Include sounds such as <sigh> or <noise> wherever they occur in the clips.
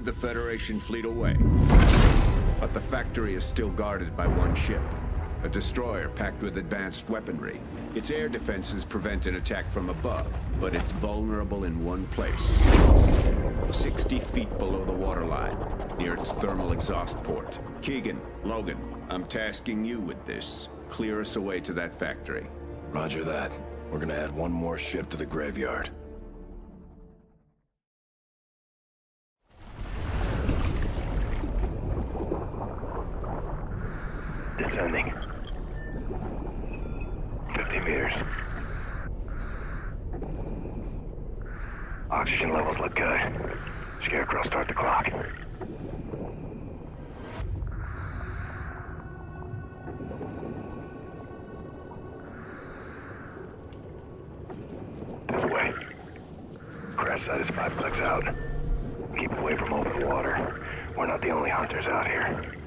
Lured the Federation fleet away. But the factory is still guarded by one ship. A destroyer packed with advanced weaponry. Its air defenses prevent an attack from above, but it's vulnerable in one place. 60 feet below the waterline, near its thermal exhaust port. Keegan, Logan, I'm tasking you with this. Clear us away to that factory. Roger that. We're gonna add one more ship to the graveyard. Descending. 50 meters. Oxygen levels look good. Scarecrow, start the clock. This way. Crash site is five clicks out. Keep away from open water. We're not the only hunters out here.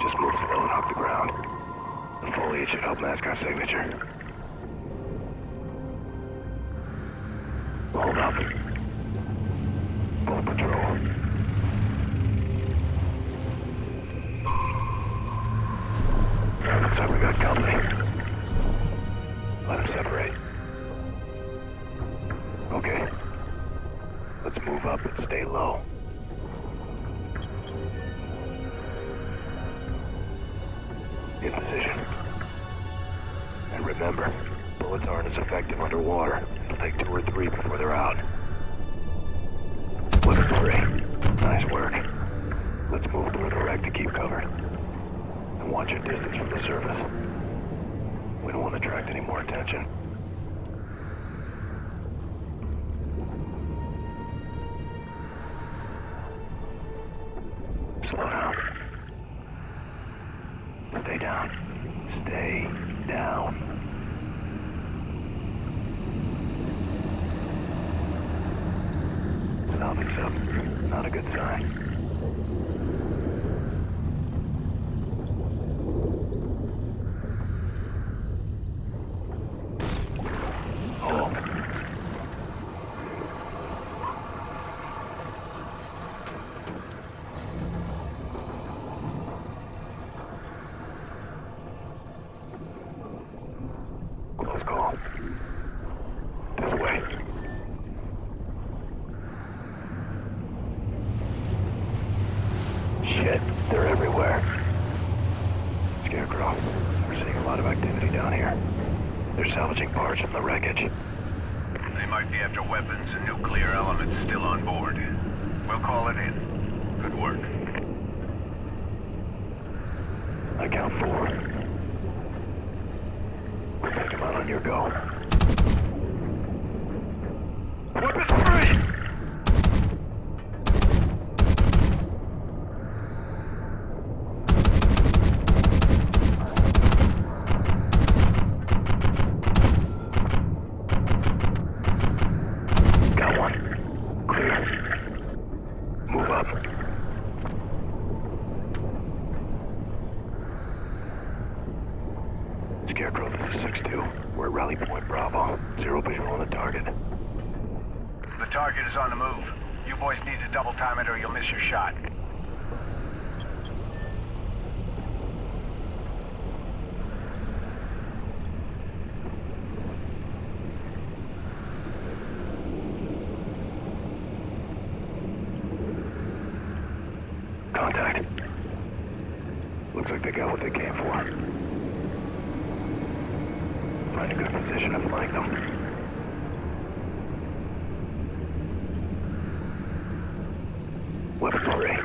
Just move slow and hug the ground. The foliage should help mask our signature. Hold up. Full patrol. Looks like we got company. Let them separate. Okay. Let's move up and stay low. In position. And remember, bullets aren't as effective underwater. It'll take two or three before they're out. Weapons free. Nice work. Let's move through the wreck to keep covered. And watch your distance from the surface. We don't want to attract any more attention. Slow down. Stay down. Stay down. Salvage up. Not a good sign. Hold. Close call. This way. Shit, they're everywhere. Scarecrow, we're seeing a lot of activity down here. They're salvaging parts from the wreckage. They might be after weapons and nuclear elements still on board. We'll call it in. Good work. I count four. We'll take them out on your go. Weapons free! Got one. Clear. Move up. Scarecrow, this is 6-2. We're at Rally Point Bravo. Zero visual on the target. The target is on the move. You boys need to double time it or you'll miss your shot. Contact. Looks like they got what they came for. Find a good position and flank them. Weapons free.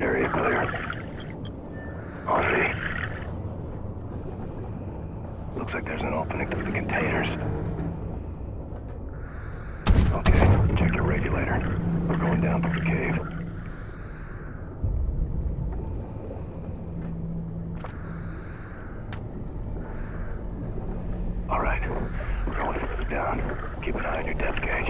Area clear. On me. Looks like there's an opening through the containers. Okay, check your regulator. We're going down through the cave. All right, we're going further down. Keep an eye on your depth gauge.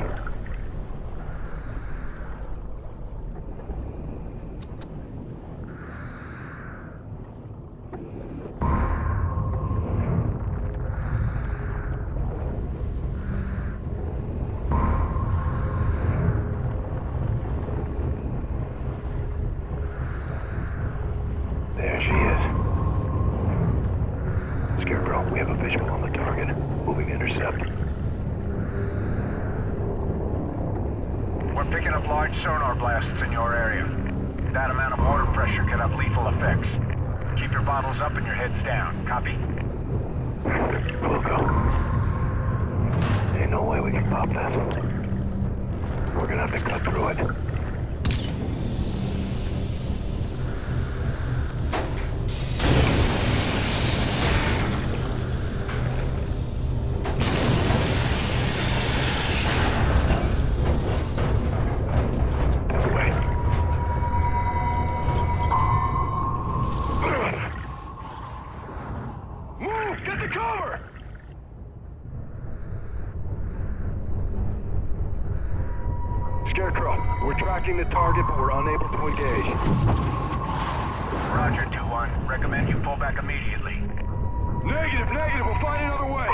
There she is. Scarecrow, we have a visual on the target. Moving intercept. We're picking up large sonar blasts in your area. That amount of water pressure could have lethal effects. Keep your bottles up and your heads down. Copy? We'll go. Ain't no way we can pop this. We're gonna have to cut through it. Scarecrow, we're tracking the target, but we're unable to engage. Roger, 2-1. Recommend you pull back immediately. Negative, negative, we'll find another way.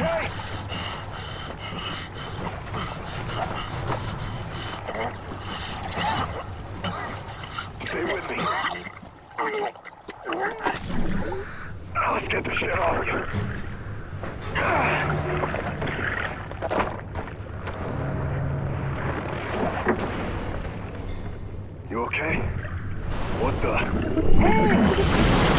Okay? Stay with me. Now let's get the shit off you. You okay? What the? Move!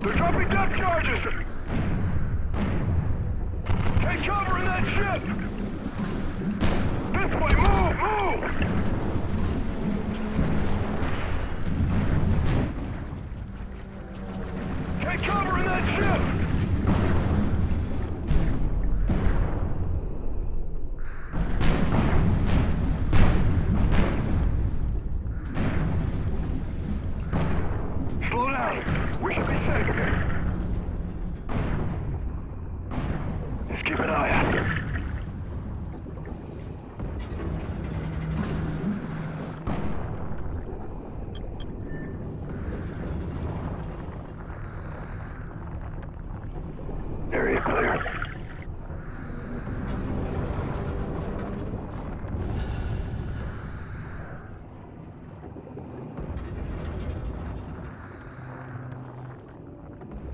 They're dropping depth charges! Take cover in that ship! This way, move, move! Take cover in that ship! We should be safe again. Just keep an eye out. Area clear.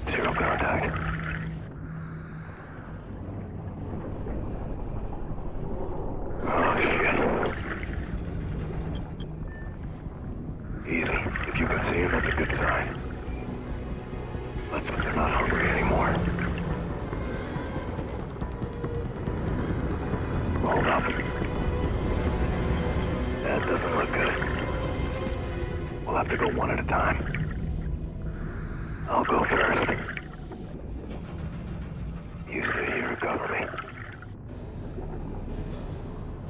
Zero Oh, shit. Easy. If you can see him, that's a good sign. Let's hope they're not hungry anymore. Hold up. That doesn't look good. We'll have to go one at a time. I'll go first.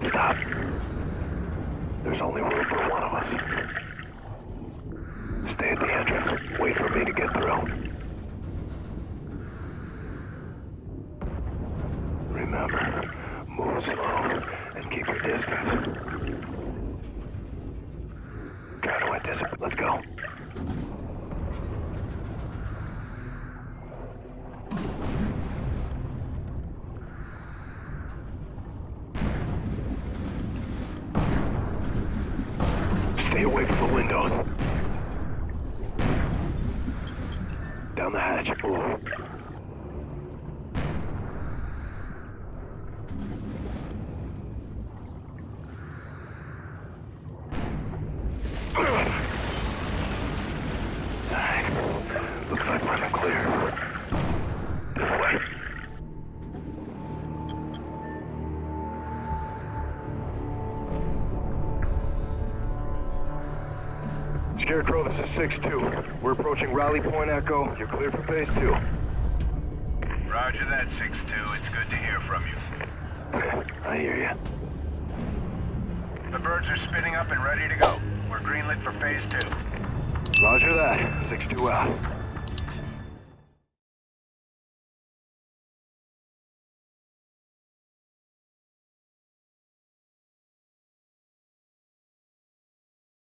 Stop. There's only room for one of us. Stay at the entrance. Wait for me to get through. Remember, move slow and keep your distance. Try to anticipate. Let's go. Scarecrow, this way. Scarecrow this is 6-2. We're approaching Rally Point Echo. You're clear for phase two. Roger that, 6-2. It's good to hear from you. <laughs> I hear you. The birds are spinning up and ready to go. We're greenlit for phase two. Roger that. 6-2 out.